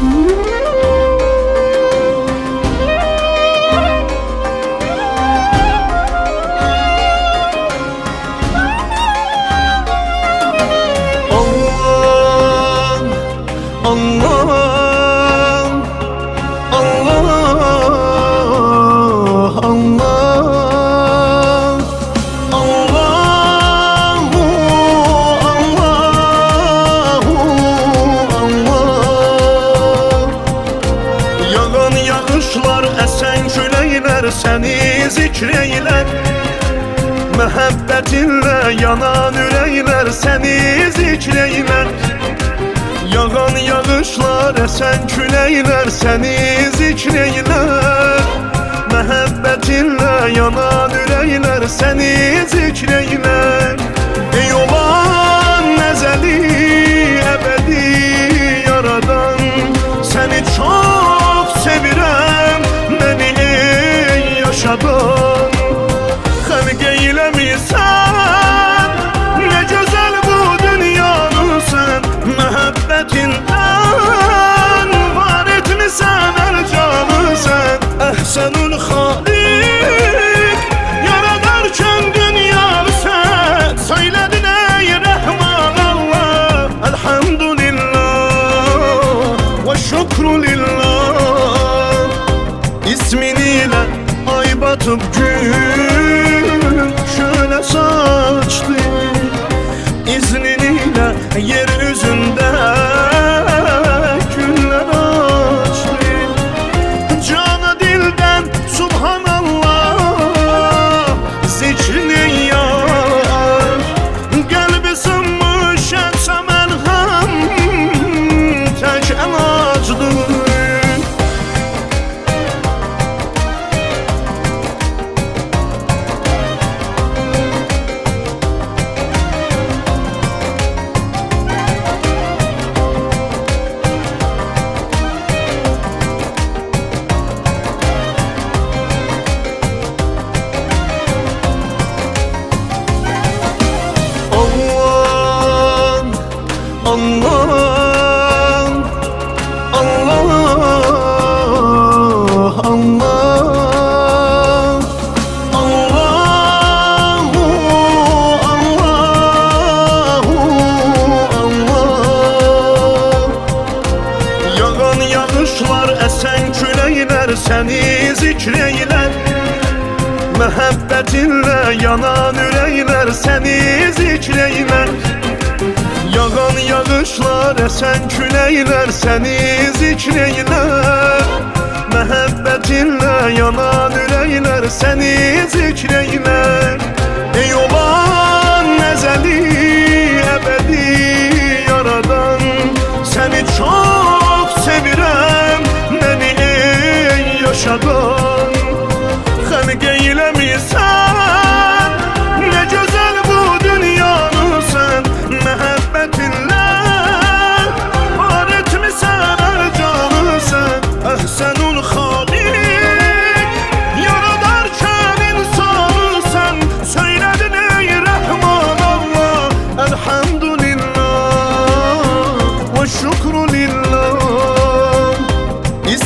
Música səni zikr eylər Məhəbbətinlə yanan ürəklər səni zikr eylər Yağan yağışlar, əsən küləklər səni zikr eylər Məhəbbətinlə yanan ürəklər səni zikr eylər sevgiyle sen Ne güzel bu dünyanın sen Mehabbetinden Var etmişsen her canı sen Eh senin halik Yaradarken dünyamı sen Söyledin ey Rahman Allah Elhamdülillah Ve şükrü lillah İsminiyle ay gün saçtı İzniniyle yer səni zikr eylər Məhəbbətinlə yanan ürəklər səni zikr eylər Yağan yağışlar, əsən küləklər səni zikr eylər Məhəbbətinlə yanan ürəklər səni zikr eylər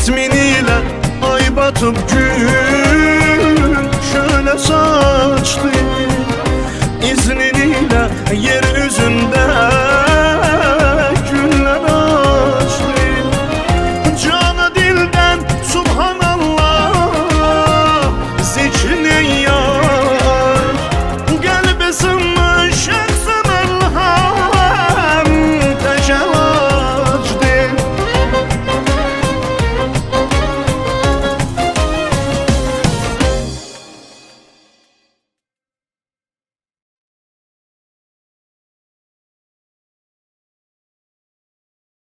Yasminiler ay batıp gün Şöyle saçlı